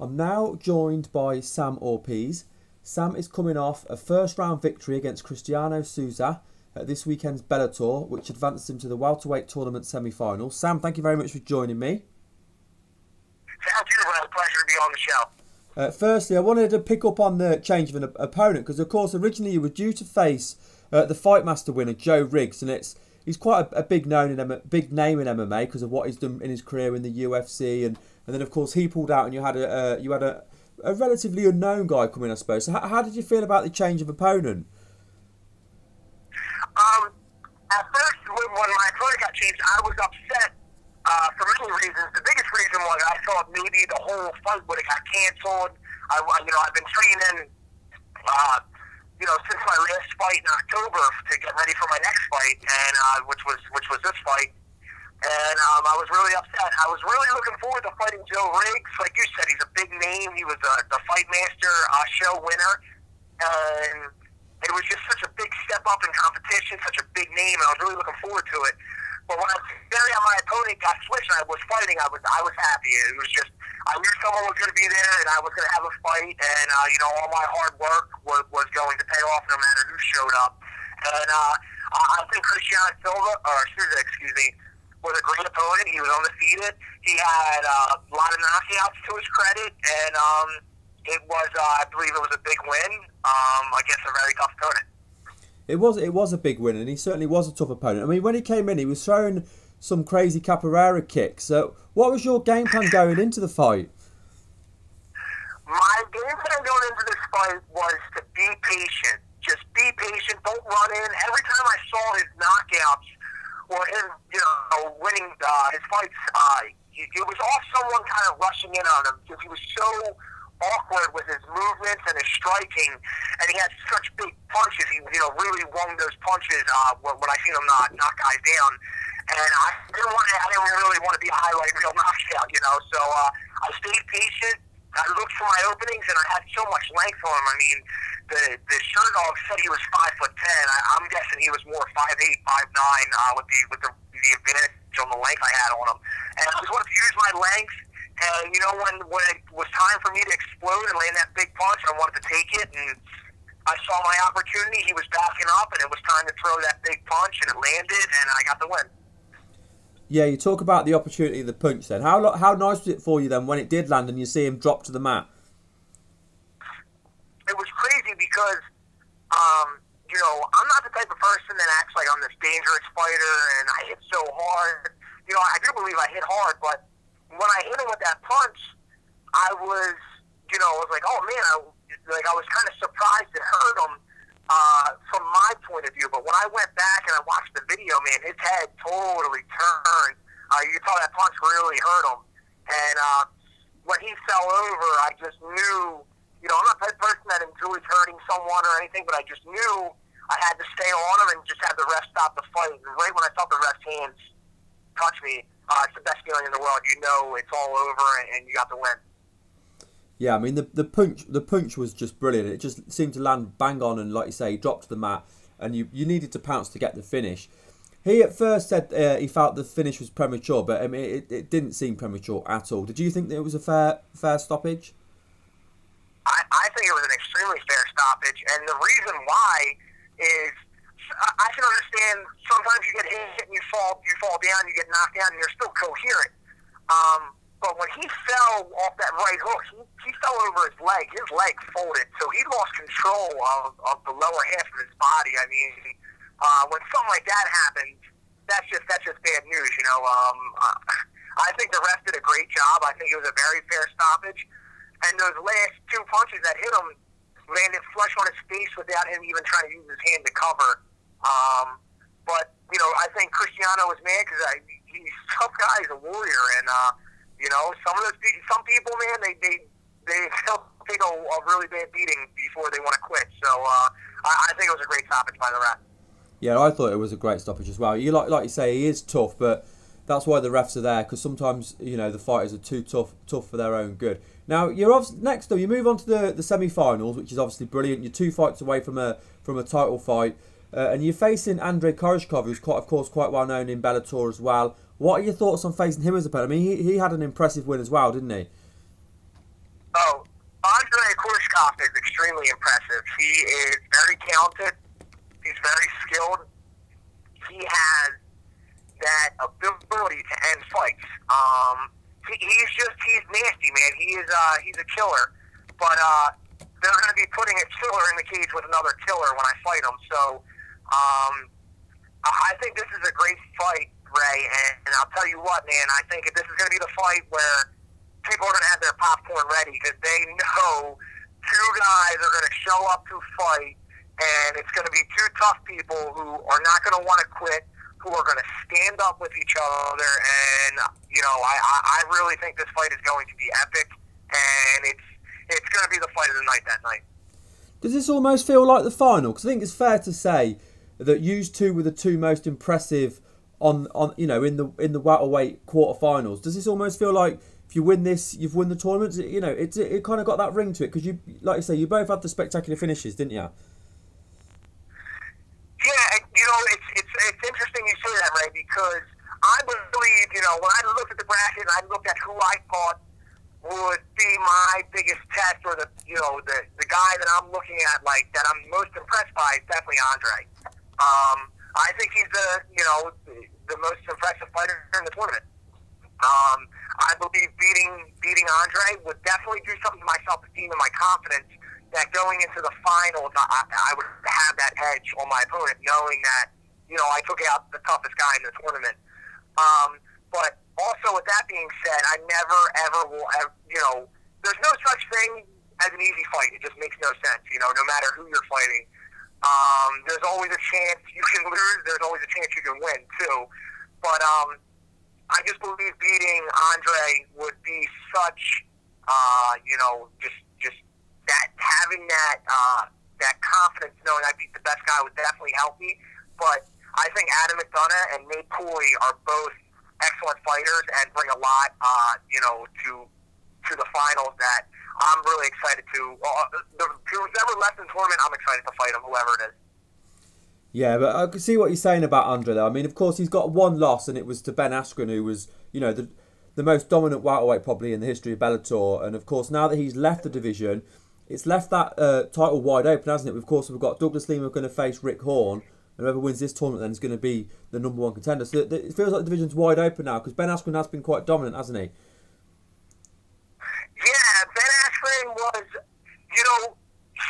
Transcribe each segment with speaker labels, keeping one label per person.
Speaker 1: I'm now joined by Sam Oropeza. Sam is coming off a first round victory against Cristiano Souza at this weekend's Bellator, which advanced him to the welterweight tournament semi final. Sam, thank you very much for joining me.
Speaker 2: Thank you, It's a pleasure to be on the show.
Speaker 1: Uh, firstly, I wanted to pick up on the change of an opponent because, of course, originally you were due to face uh, the Fightmaster winner Joe Riggs, and it's he's quite a, a big known in M- big name in MMA because of what he's done in his career in the UFC, and, and then of course he pulled out, and you had a uh, you had a, a relatively unknown guy come in, I suppose. So how, how did you feel about the change of opponent?
Speaker 2: Um, at first, when, when my opponent got changed, I was upset uh, for many reasons. The biggest reason was I thought maybe the whole fight would have got canceled. I, you know, I've been training, uh, you know, since my last fight in October to get ready for my next fight, and uh, which was which was this fight. And um, I was really upset. I was really looking forward to fighting Joe Riggs. Like you said, he's a big name. He was a, the Fight Master uh, show winner, and it was just such a big step up in competition, such a big name, and I was really looking forward to it. But when I very on my opponent got switched and I was fighting, I was I was happy. It was just I knew someone was going to be there and I was going to have a fight, and uh, you know all my hard work was, was going to pay off no matter who showed up. And uh, I think Cristiano Silva, or Souza, excuse me, was a great opponent. He was undefeated. He had uh, a lot of knockouts to his credit, and um, it was, uh, I believe, it was a big win um, against a very tough opponent.
Speaker 1: It was it was a big win, and he certainly was a tough opponent. I mean, when he came in, he was throwing some crazy capoeira kicks. So, what was your game plan going into the fight?
Speaker 2: My game plan going into this fight was to be patient. Just be patient. Don't run in. Every time I saw his knockouts or him, you know, winning uh, his fights, uh, it was all someone kind of rushing in on him because he was so awkward with his movements and his striking, and he had such big punches. He, you know, really won those punches uh, when, when I seen him knock, knock guys down. And I didn't want to, I didn't really want to be a highlight reel knockout, you know. So uh, I stayed patient. I looked for my openings, and I had so much length on him. I mean, the the Sherdog said he was five foot ten. I, I'm guessing he was more five eight, five nine, uh, with the with the, the advantage on the length I had on him. And I just wanted to use my length. And you know, when when it was time for me to explode and land that big punch, I wanted to take it. And I saw my opportunity. He was backing up, and it was time to throw that big punch, and it landed, and I got the win.
Speaker 1: Yeah, you talk about the opportunity of the punch. Then how how nice was it for you then when it did land and you see him drop to the mat?
Speaker 2: It was crazy because, um, you know, I'm not the type of person that acts like I'm this dangerous fighter and I hit so hard. You know, I do believe I hit hard, but when I hit him with that punch, I was, you know, I was like, oh man, I, like I was kind of surprised it hurt him uh, from my point of view. But when I went back and I watched the video, man, his head totally turned. Uh, you tell that punch really hurt him. And uh, when he fell over, I just knew, you know, I'm not the person that enjoys hurting someone or anything, but I just knew I had to stay on him and just have the ref stop the fight. And right when I felt the ref's hands touch me, uh, it's the best feeling in the world. You know it's all over and, and you got the win.
Speaker 1: Yeah, I mean the the punch the punch was just brilliant. It just seemed to land bang on and like you say, dropped to the mat and you, you needed to pounce to get the finish. He at first said uh, he felt the finish was premature, but I mean it, it didn't seem premature at all. Did you think that it was a fair fair stoppage?
Speaker 2: I, I think it was an extremely fair stoppage, and the reason why is I can understand sometimes you get hit and you fall you fall down, you get knocked down, and you're still coherent. Um, but when he fell off that right hook, he, he fell over his leg. His leg folded, so he lost control of, of the lower half of his body. I mean, uh, when something like that happens, that's just that's just bad news. You know, um, I think the ref did a great job. I think it was a very fair stoppage, and those last two punches that hit him landed flush on his face without him even trying to use his hand to cover. Um, but you know, I think Cristiano was mad because he's a tough guy. He's a warrior, and uh, you know, some of those some people, man, they they they take a, a really bad beating before they want to quit. So uh, I, I think it was a great stoppage by the ref.
Speaker 1: Yeah, I thought it was a great stoppage as well. You like like you say, he is tough, but that's why the refs are there because sometimes you know the fighters are too tough tough for their own good. Now you're obviously, next though you move on to the the semi-finals, which is obviously brilliant. You're two fights away from a from a title fight, uh, and you're facing Andrey Koreshkov, who's quite of course quite well known in Bellator as well. What are your thoughts on facing him as a opponent? I mean, he, he had an impressive win as well, didn't he?
Speaker 2: Oh, Andrey Koreshkov is extremely impressive. He is very talented. He's very skilled. He has that ability to end fights. Um, he, he's just he's nasty, man. He is uh, he's a killer. But uh, they're going to be putting a killer in the cage with another killer when I fight him. So um, I think this is a great fight, Ray. And, and I'll tell you what, man. I think this is going to be the fight where people are going to have their popcorn ready because they know two guys are going to show up to fight, and it's going to be two tough people who are not going to want to quit, who are going to stand up with each other. And you know, I, I, I really think this fight is going to be epic, and it's it's going to be the fight of the night that night.
Speaker 1: Does this almost feel like the final? Because I think it's fair to say that you two were the two most impressive on on you know in the in the welterweight quarterfinals. Does this almost feel like if you win this, you've won the tournament. You know, it, it, kind of got that ring to it because you, like you say, you both had the spectacular finishes, didn't you?
Speaker 2: Yeah, you know, it's it's it's interesting you say that, Ray, because I believe, you know, when I looked at the bracket and I looked at who I thought would be my biggest test, or the you know the the guy that I'm looking at, like that I'm most impressed by, is definitely Andre. Um, I think he's the you know the, most impressive fighter in the tournament. Um, I believe beating beating Andre would definitely do something to my self esteem and my confidence. That going into the finals, I, I would have that edge on my opponent, knowing that you know I took out the toughest guy in the tournament. Um, but also, with that being said, I never ever will ever, you know, there's no such thing as an easy fight. It just makes no sense, you know, no matter who you're fighting. Um, there's always a chance you can lose. There's always a chance you can win too. But um, I just believe beating Andre would be such, uh, you know, just just that having that uh, that confidence, knowing I beat the best guy would definitely help me. But I think Adam McDonough and Nate Coy are both excellent fighters and bring a lot, uh, you know, to to the finals that I'm really excited to. Uh, the, who's ever left in tournament, I'm excited to fight him, whoever it is.
Speaker 1: Yeah, but I can see what you're saying about Andre though. I mean, of course, he's got one loss, and it was to Ben Askren, who was, you know, the the most dominant welterweight probably in the history of Bellator. And of course, now that he's left the division, it's left that uh, title wide open, hasn't it? Of course, we've got Douglas Lima going to face Rick Hawn. And whoever wins this tournament then is going to be the number one contender. So it feels like the division's wide open now because Ben Askren has been quite dominant, hasn't he?
Speaker 2: Yeah, Ben Askren was, you know,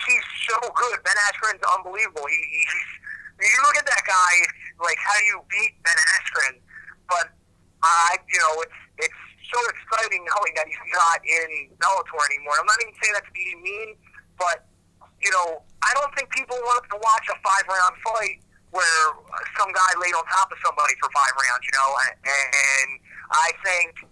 Speaker 2: he's so good. Ben Askren's unbelievable. He, he's you look at that guy, like how do you beat Ben Askren? But I, you know, it's it's so exciting knowing that he's not in Bellator anymore. I'm not even saying that to be mean, but you know, I don't think people want to watch a five round fight where some guy laid on top of somebody for five rounds. You know, and I think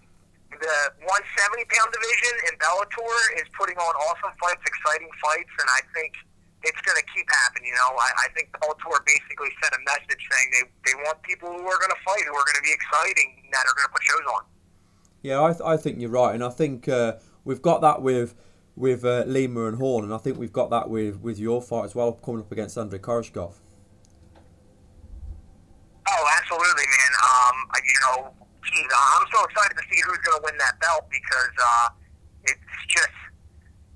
Speaker 2: the 170 pound division in Bellator is putting on awesome fights, exciting fights, and I think it's going to keep happening. You know, I, I think Bellator basically sent a message saying they, they want people who are going to fight, who are going to be exciting, that are going to put shows on.
Speaker 1: Yeah, I, th- I think you're right, and I think uh, we've got that with with uh, Lima and Hawn, and I think we've got that with, with your fight as well, coming up against Andrey Koreshkov.
Speaker 2: Oh, absolutely, man. Um, you know, geez, I'm so excited to win that belt because uh, it's just,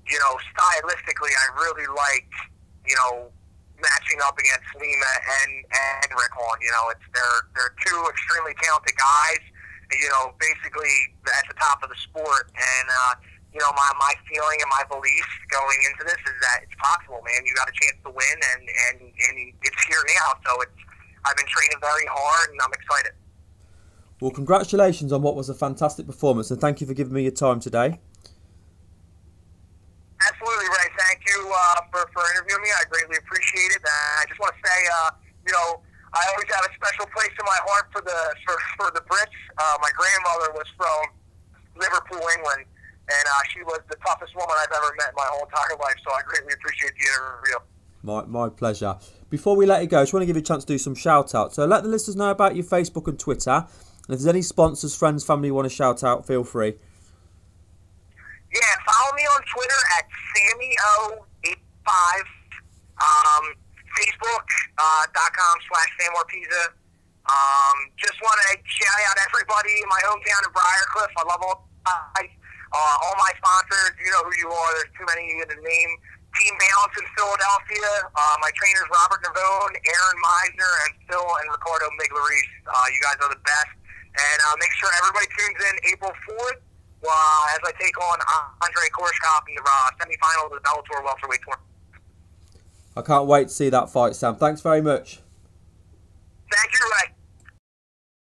Speaker 2: you know, stylistically, I really like you know, matching up against Lima and and Rick Hawn. You know, it's they're they're two extremely talented guys. You know, basically at the top of the sport, and uh, you know, my my feeling and my belief going into this is that it's possible, man. You got a chance to win, and and and it's here now. So it's I've been training very hard, and I'm excited.
Speaker 1: Well, congratulations on what was a fantastic performance, and thank you for giving me your time today.
Speaker 2: Absolutely, Ray. Thank you uh, for, for interviewing me. I greatly appreciate it. And I just want to say, uh, you know, I always have a special place in my heart for the for, for the Brits. Uh, my grandmother was from Liverpool, England, and uh, she was the toughest woman I've ever met in my whole entire life. So I greatly appreciate the interview.
Speaker 1: My, my pleasure. Before we let you go, I just want to give you a chance to do some shout outs. So let the listeners know about your Facebook and Twitter. If there's any sponsors, friends, family you want to shout out, feel free.
Speaker 2: Yeah, follow me on Twitter at SammyO85. Um, Facebook.com uh, slash Sam Oropeza. Um, just want to shout out everybody in my hometown of Briarcliff. I love all. Uh, all my sponsors, you know who you are. There's too many to name. Team Balance in Philadelphia. Uh, my trainers Robert Navone, Aaron Meisner, and Phil and Ricardo Migliarese. Uh, you guys are the best. And uh, make sure everybody tunes in April 4th uh, as I take on Andrey Koreshkov in the uh, semifinal of the Bellator welterweight tournament.
Speaker 1: I can't wait to see that fight, Sam. Thanks very much. Thank you, Ray.